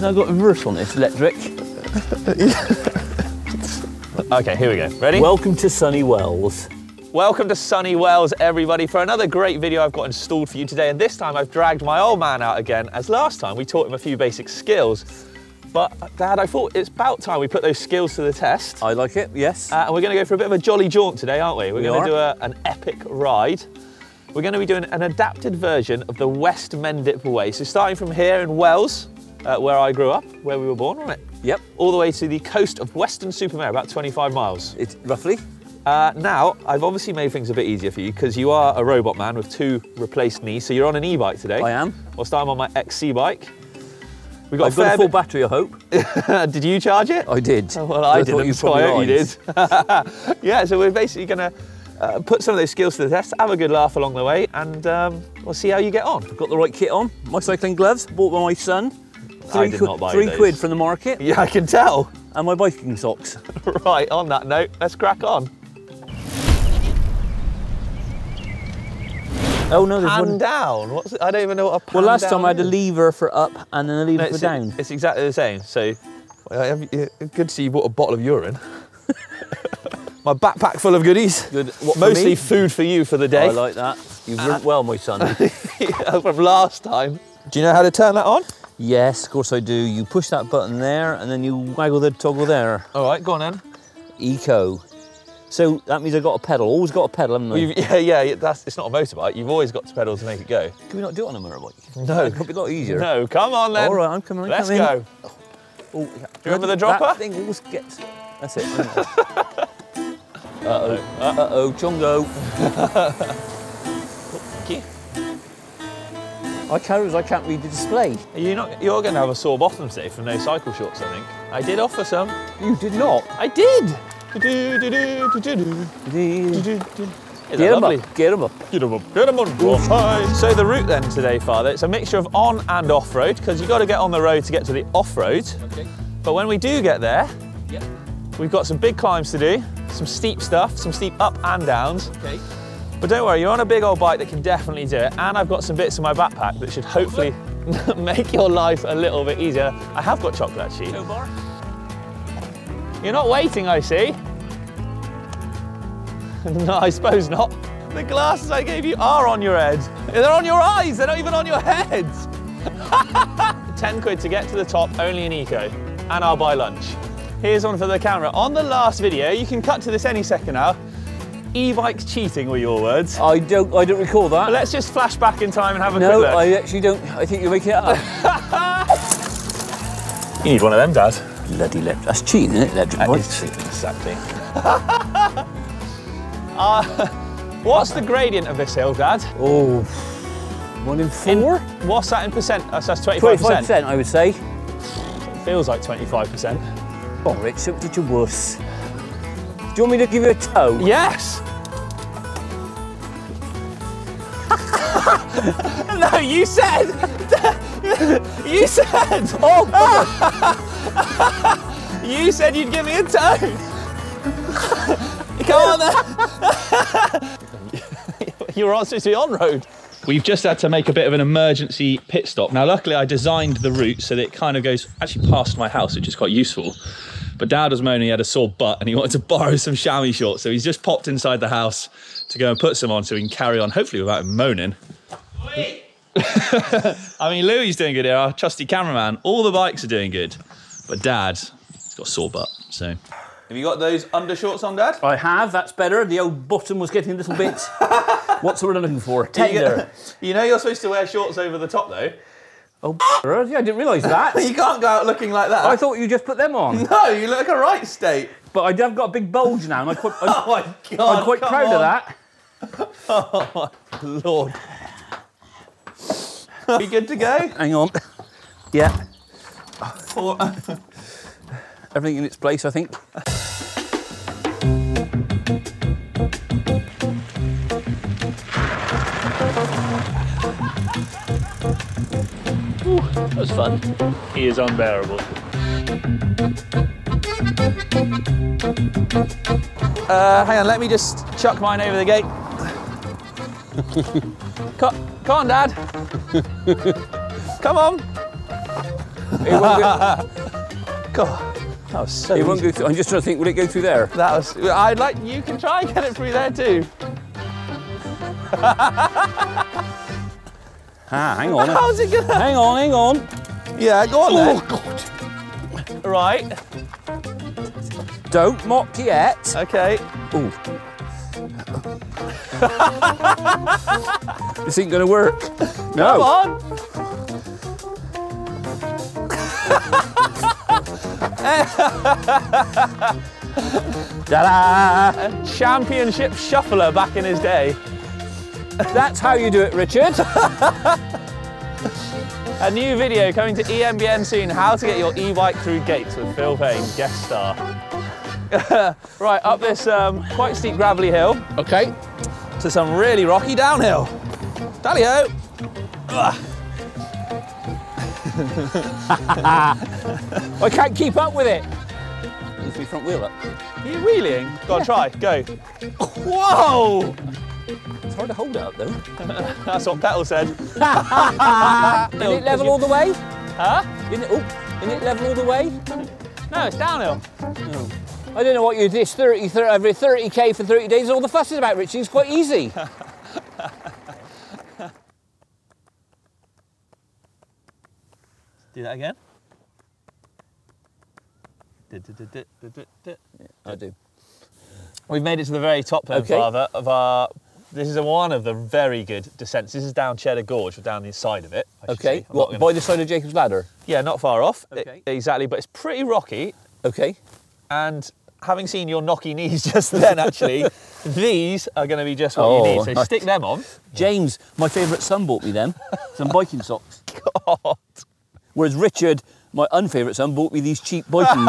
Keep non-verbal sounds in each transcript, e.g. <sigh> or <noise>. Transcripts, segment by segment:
Now I've got reverse on this, electric. <laughs> Okay, here we go. Ready? Welcome to sunny Wells. Welcome to sunny Wells, everybody, for another great video I've got installed for you today. And this time I've dragged my old man out again, as last time we taught him a few basic skills. But, Dad, I thought it's about time we put those skills to the test. I like it, yes. Uh, and we're going to go for a bit of a jolly jaunt today, aren't we? We're We going to do a, an epic ride. We're going to be doing an adapted version of the West Mendip Way. So starting from here in Wells, uh, where I grew up, where we were born, wasn't it? yep, All the way to the coast of Weston-super-Mare, about 25 miles. it's roughly. Uh, now, I've obviously made things a bit easier for you because you are a robot man with two replaced knees. So you're on an e-bike today. I am. Whilst I'm on my XC bike. We've got I've a got a full battery, I hope. <laughs> Did you charge it? I did. <laughs> Well, I, thought didn't, you so I hope you did. <laughs> yeah, so we're basically going to uh, put some of those skills to the test, have a good laugh along the way, and um, we'll see how you get on. Got the right kit on. My cycling gloves, bought by my son. Three, did qu- not buy three those. quid from the market. Yeah, I can tell. And my biking socks. <laughs> right, on that note, let's crack on. Oh no, there's Hand one. down. What's it? I don't even know what a pan Well, last time I had a lever for up and then a lever No, for down. it's exactly the same. So, well, have uh, good to see you bought a bottle of urine. <laughs> My backpack full of goodies. Good. What, Mostly me? food for you for the day I like that. You've learnt well, my son. <laughs> from last time. Do you know how to turn that on? Yes, of course I do. You push that button there and then you waggle the toggle there. All right, go on then. Eco. So that means I've got a pedal. Always got a pedal, haven't I? You've- <laughs> yeah, yeah, yeah, that's, it's not a motorbike. You've always got to pedal to make it go. Can we not do it on a motorbike? No. It could be a lot easier. No, come on then. All right, I'm coming. I'm Let's coming. go. Oh, yeah. Do you remember the dropper? That thing always gets. That's it. <laughs> uh oh. Uh oh. Chongo. <laughs> I can't. I can't read the display. you. You're, not, you're going to have a sore bottom today from no cycle shorts, I think. I did offer some. You did not. I did. Get him lovely. up. Get him up. Get 'em up, get 'em on board. So the route then today, Father, it's a mixture of on and off road because you've got to get on the road to get to the off road. Okay. But when we do get there, Yep. we've got some big climbs to do, some steep stuff, some steep up and downs. Okay. But don't worry, you're on a big old bike that can definitely do it. And I've got some bits in my backpack that should hopefully <laughs> make your life a little bit easier. I have got chocolate actually. Bar. You're not waiting, I see. <laughs> no, I suppose not. The glasses I gave you are on your head. They're on your eyes, they're not even on your head. <laughs> 10 quid to get to the top, only in eco. And I'll buy lunch. Here's one for the camera. On the last video, you can cut to this any second now. E-bikes cheating were your words. I don't. I don't recall that. But let's just flash back in time and have a no, quick look. I actually don't. I think you're making it up. <laughs> You need one of them, Dad. Bloody left. That's cheating, isn't it? Electric That bikes. is cheating, exactly. <laughs> uh, what's the gradient of this hill, Dad? Oh. One in In- four. what's that in percent? That's, that's 25%. Twenty-five percent, I would say. Feels like 25%. Oh, Rich, don't did you wuss. Do you want me to give you a toe? Yes! <laughs> no, you said! <laughs> you said! Oh, <laughs> You said you'd give me a toe! Come on then! you were on supposed to be on road. We've just had to make a bit of an emergency pit stop. Now, luckily, I designed the route so that it kind of goes actually past my house, which is quite useful. But Dad was moaning he had a sore butt and he wanted to <laughs> borrow some chamois shorts. So he's just popped inside the house to go and put some on so he can carry on, hopefully without him moaning. <laughs> I mean, Louis doing good here, our trusty cameraman. All the bikes are doing good. But Dad, he's got a sore butt. So. Have you got those undershorts on, Dad? I have. That's better. The old bottom was getting a little bit. <laughs> What's the word I'm looking for? You, Tender. you know you're supposed to wear shorts over the top, though. Oh, yeah, I didn't realise that. <laughs> You can't go out looking like that. I thought you just put them on. <laughs> no, you look like a right state. But I have got a big bulge now, and I quite, I'm, <laughs> Oh my God! I'm quite proud on. of that. Oh my lord. Be good to go. Hang on. Yeah, oh. everything in its place, I think. That was fun. he is unbearable. Uh, hang on, let me just chuck mine over the gate. <laughs> come, come on, Dad. come on. It won't go, <laughs> God, that was so. it won't go through. I'm just trying to think, will it go through there? That was. I'd like you can try and get it through there too. <laughs> Ah, <laughs> hang on. How's it gonna? hang on, hang on. Yeah, go on Oh. God. Right. Don't mock yet. Okay. Ooh. <laughs> this ain't gonna work. No. Come on. Ta-da! Championship shuffler back in his day. That's how you do it, Richard. <laughs> A new video coming to EMBN soon. How to get your e-bike through gates with Phil Payne, guest star. <laughs> right up this um, quite steep gravelly hill okay. to some really rocky downhill. Tally-ho. <laughs> I can't keep up with it. Needs my front wheel up. Are you wheeling? Go on, try. Go. Whoa! It's hard to hold it up though. <laughs> That's what Petal said. <laughs> Is it level all the way? Huh? Isn't it, oh, isn't it level all the way? No, it's downhill. No. I don't know what you this 30, 30 every 30k for 30 days. All the fuss is about, Richie. It's quite easy. <laughs> Do that again. I do. We've made it to the very top then, Okay. Father, of our. This is one of the very good descents. This is down Cheddar Gorge, or down the side of it. Okay. What, by gonna- the side of Jacob's Ladder? yeah, not far off. Okay. I- exactly, but it's pretty rocky. Okay. And having seen your knocky knees <laughs> just then, actually, <laughs> these are going to be just what Oh, you need. Oh, so right. stick them on. James, my favourite son, bought me them. <laughs> Some biking socks. God. Whereas Richard, my unfavourite son, bought me these cheap biking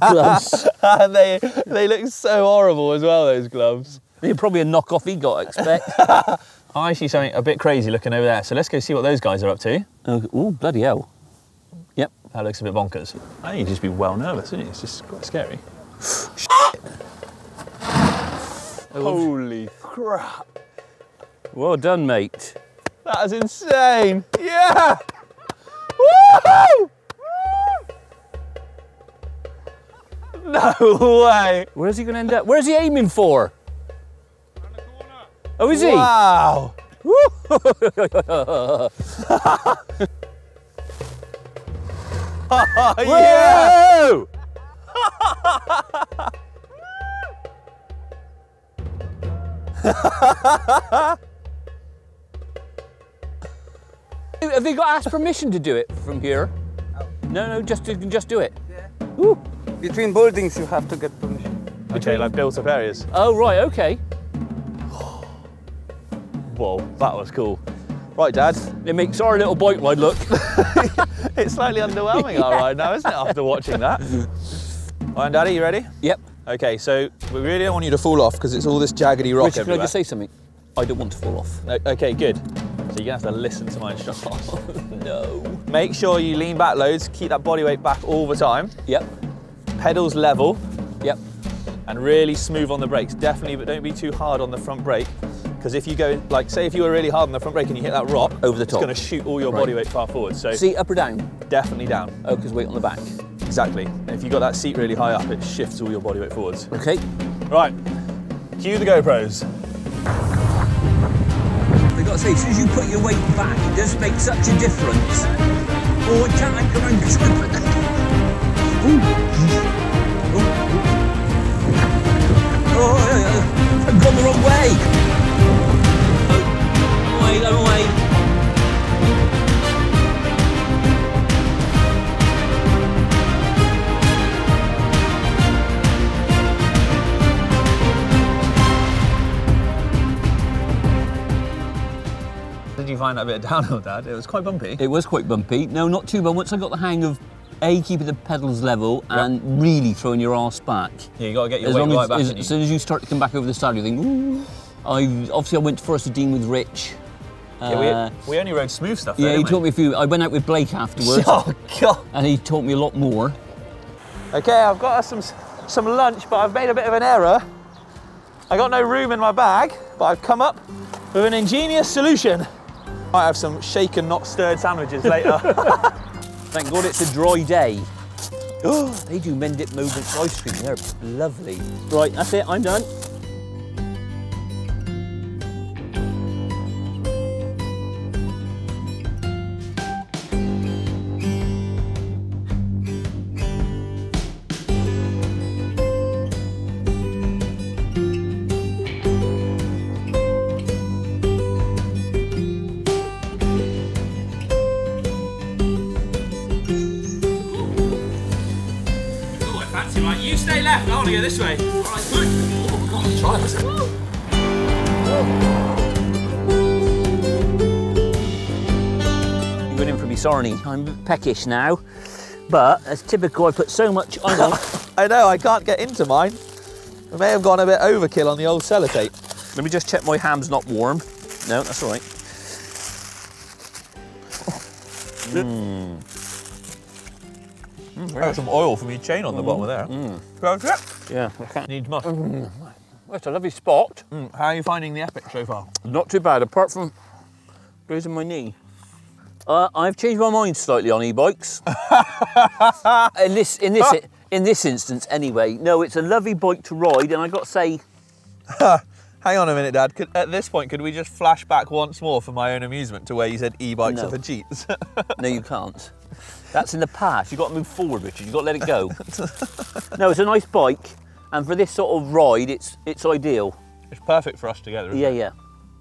gloves. and they they look so horrible as well. Those gloves. They're probably a knockoff he got, I expect. <laughs> I see something a bit crazy looking over there. So let's go see what those guys are up to. oh, ooh, bloody hell. Yep. That looks a bit bonkers. I think you'd just be well nervous, wouldn't you? It's just quite scary. <sighs> Holy crap. Well done, mate. That is insane. Yeah. Woohoo! <laughs> No way. Where's he going to end up? Where's he aiming for? Oh, is he? Wow. Oh, <laughs> <laughs> yeah. <laughs> Have they got asked permission to do it from here? Oh. No, no, just you can just do it. Between buildings, you have to get permission. Okay, like built up areas. Oh right, okay. Whoa, that was cool. Right, Dad. It makes our little bike ride look. <laughs> It's slightly underwhelming our ride now, isn't it, after watching that? All right, Daddy, you ready? yep. Okay, so we really don't want you to fall off because it's all this jaggedy rock Richard, can I everywhere. just say something? I don't want to fall off. No, okay, good. So you're gonna have to listen to my instructions. <laughs> Oh, no. Make sure you lean back loads, keep that body weight back all the time. Yep. Pedals level Yep. And really smooth on the brakes. Definitely, but don't be too hard on the front brake. Because if you go, like, say if you were really hard on the front brake and you hit that rock, Over the top, it's going to shoot all your Right. body weight far forward. So Seat up or down? definitely down. Oh, because weight on the back. Exactly. If you got that seat really high up, it shifts all your body weight forwards. Okay. Right. Cue the GoPros. I got to say, as soon as you put your weight back, it does make such a difference. Oh, I can't around because I put I've gone the wrong way. Oh, wait, I'm away. Did you find that bit of downhill, Dad? It was quite bumpy. It was quite bumpy. No, not too bad. Once I got the hang of A, keeping the pedals level and really throwing your arse back. Yeah, you got to get your As weight right as, back. as, as soon as you start to come back over the side, you think, ooh. I obviously I went to Forest of Dean with Rich. yeah, Uh, we, we only rode smooth stuff. Yeah, he taught me a few. I went out with Blake afterwards, <laughs> Oh God. and he taught me a lot more. Okay, I've got some some lunch, but I've made a bit of an error. I got no room in my bag, but I've come up with an ingenious solution. I might have some shaken, not stirred sandwiches later. <laughs> Thank God it's a dry day. <gasps> they do Mendip Moments ice cream. They're lovely. Right, that's it. I'm done. Stay. I want to go this way. All right, good. Oh, God, try this. You're going in for me Sarnie. I'm peckish now. But as typical, I put so much on. <coughs> I know, I can't get into mine. I may have gone a bit overkill on the old sellotape. Let me just check my ham's not warm. No, that's all right. Mm, oh, There's some oil from your chain on the bottom of there. Mm. Perfect. Yeah, I can't. Needs must. Well, it's a lovely spot. Mm, How are you finding the epic so far? Not too bad, apart from bruising my knee. Uh, I've changed my mind slightly on e-bikes. <laughs> in this, in this, ah! in this instance, anyway. No, it's a lovely bike to ride, and I got to say, <laughs> Hang on a minute, Dad. Could, at this point, could we just flash back once more for my own amusement to where you said e-bikes No. are for cheats? <laughs> no, you can't. That's in the past. You've got to move forward, Richard. You've got to let it go. no, it's a nice bike, and for this sort of ride, it's it's ideal. it's perfect for us together. Yeah, yeah.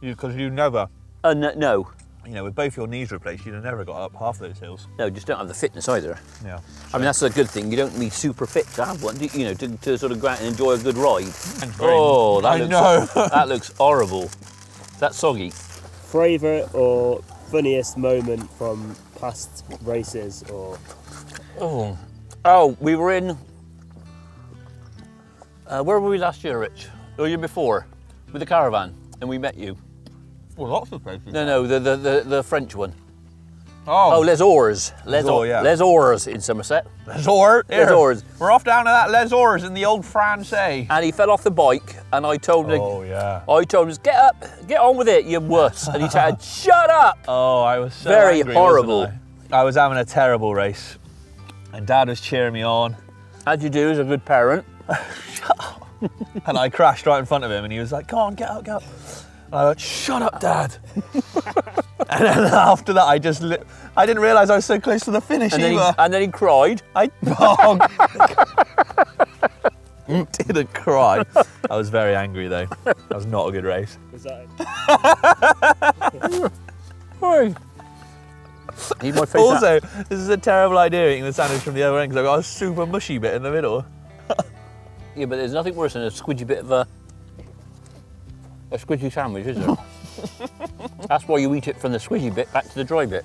Because you never, Uh, no, no, you know, with both your knees replaced, you'd have never got up half those hills. no, just don't have the fitness either. Yeah. I mean, that's a good thing. You don't need super fit to have one, you? you know, to, to sort of go out and enjoy a good ride. Oh, that I looks know. <laughs> that looks horrible. That's soggy. Favourite or funniest moment from past races or Oh, oh, we were in. Uh, where were we last year, Rich? Or year before, with the caravan, and we met you. Well, lots of places. No, no, the the the, the French one. Oh, Oh, Les Ors. Les, Ors, yeah. Les Ors in Somerset. Les Ors. Les Ors. We're off down to that Les Ors in the old Francais. And he fell off the bike, and I told him, Oh, yeah. I told him, get up, get on with it, you wuss. And he said, <laughs> shut up. Oh, I was so Very angry, horrible. I? I was having a terrible race, and Dad was cheering me on, How'd you do as a good parent? <laughs> <laughs> and I crashed right in front of him, and he was like, "Go on, get up, get up." And I went, "Shut up, Dad." <laughs> and then after that, I just, li- I didn't realise I was so close to the finish And then, he, either. and then he cried. I oh, <laughs> <laughs> didn't cry. I was very angry though. That was not a good race. was that Need my face out. Also, this is a terrible idea eating the sandwich from the other end because I've got a super mushy bit in the middle. Yeah, but there's nothing worse than a squidgy bit of a a squidgy sandwich, is there? <laughs> That's why you eat it from the squidgy bit back to the dry bit.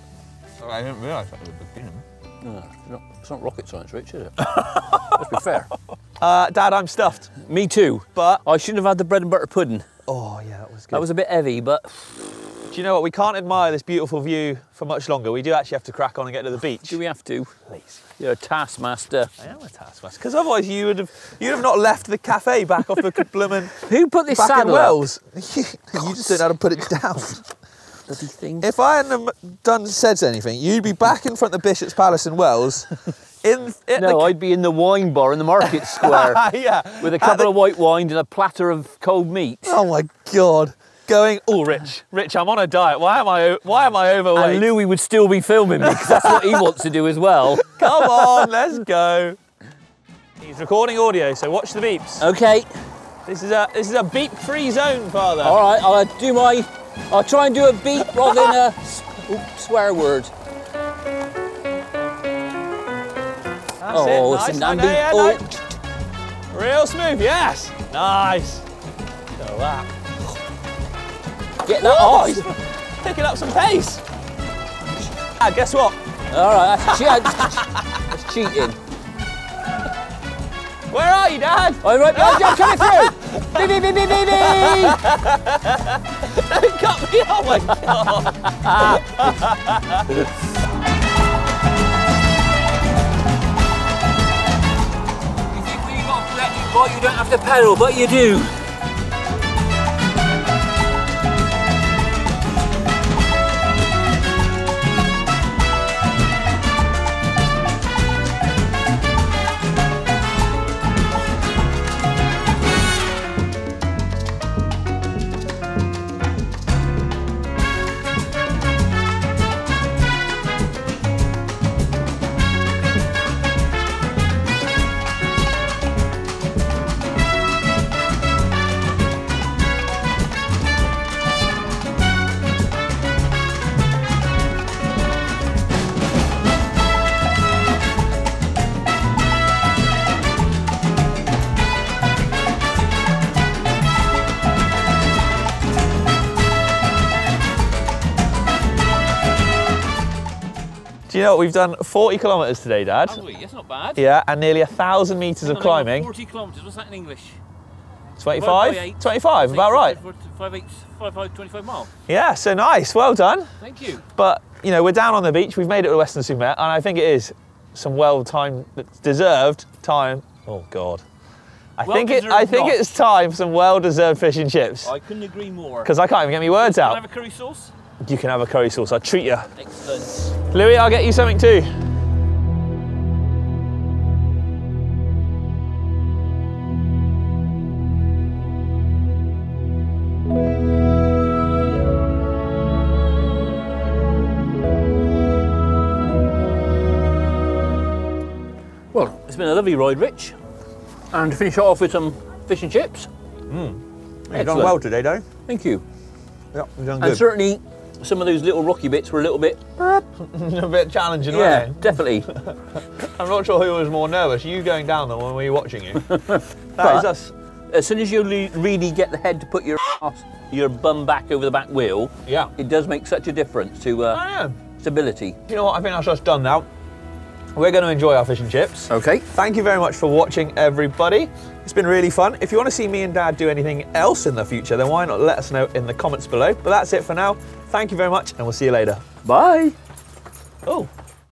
I didn't realise that was the beginning. No, it's not, it's not rocket science, Rich, is it? Let's be fair. <laughs> Uh, Dad, I'm stuffed. Me too. But I shouldn't have had the bread and butter pudding. oh yeah, that was good. That was a bit heavy, but Do you know what? We can't admire this beautiful view for much longer. We do actually have to crack on and get to the beach. do we have to? Please. You're a taskmaster. I am a taskmaster because otherwise you would have you'd have not left the cafe back off the <laughs> bloomin' Who put this back in saddle up? Wells. <laughs> you just don't know how to put it down. Bloody thing. If I hadn't done said anything, you'd be back in front of the Bishop's Palace in Wells. <laughs> In, in no, the, I'd be in the wine bar in the market square yeah, with a couple the- of white wines and a platter of cold meat. Oh my god. Going, oh Rich, Rich, I'm on a diet. Why am I why am I overweight? And Louis would still be filming me because that's what he wants to do as well. <laughs> Come on, let's go. He's recording audio, so watch the beeps. Okay, This is a this is a beep-free zone, Father. all right, I'll uh, do my, I'll try and do a beat rather than a <laughs> s- oop, swear word. That's oh, it. it's Nice. No, no, yeah, oh. Real smooth, yes. Nice. So that. Get that Oh, off. he's picking up some pace. Ah, guess what? All right, that's, che- that's cheating. Where are you, Dad? All right, behind you, I'm coming through. <laughs> Beep, beep, beep, beep, beep, beep. Don't cut me. Oh my god. <laughs> You think when you got a electric you don't have to pedal, but you do. Do you know what? We've done 40 kilometres today, Dad. Have we? That's not bad. Yeah, and nearly a thousand metres of climbing. 40 kilometres. What's that in English? 25? 25, about right. 5, 8, 5, 5, 25 miles. Yeah, so nice. Well done. Thank you. But, you know, we're down on the beach. We've made it to Weston-super-Mare, and I think it is some well-timed, deserved time. Oh, God. I think it. I think not. it's time for some well-deserved fish and chips. I couldn't agree more. Because I can't even get my words Can I out. have a curry sauce? You can have a curry sauce. I'll treat you. Excellent. Louis, I'll get you something too. Well, it's been a lovely ride, Rich. And to finish it off with some fish and chips. Hmm. You've done well today, though. Thank you. Yeah, you've done good. And certainly, some of those little rocky bits were a little bit. <laughs> a bit challenging, Yeah, definitely. <laughs> I'm not sure who was more nervous, you going down them or were watching you. <laughs> that But- is us. as soon as you really get the head to put your ass, your bum back over the back wheel, Yeah. it does make such a difference to uh, stability. You know what? I think that's us done now. We're going to enjoy our fish and chips. Okay. Thank you very much for watching, everybody. It's been really fun. If you want to see me and Dad do anything else in the future, then why not let us know in the comments below. But that's it for now. Thank you very much, and we'll see you later. Bye. Oh,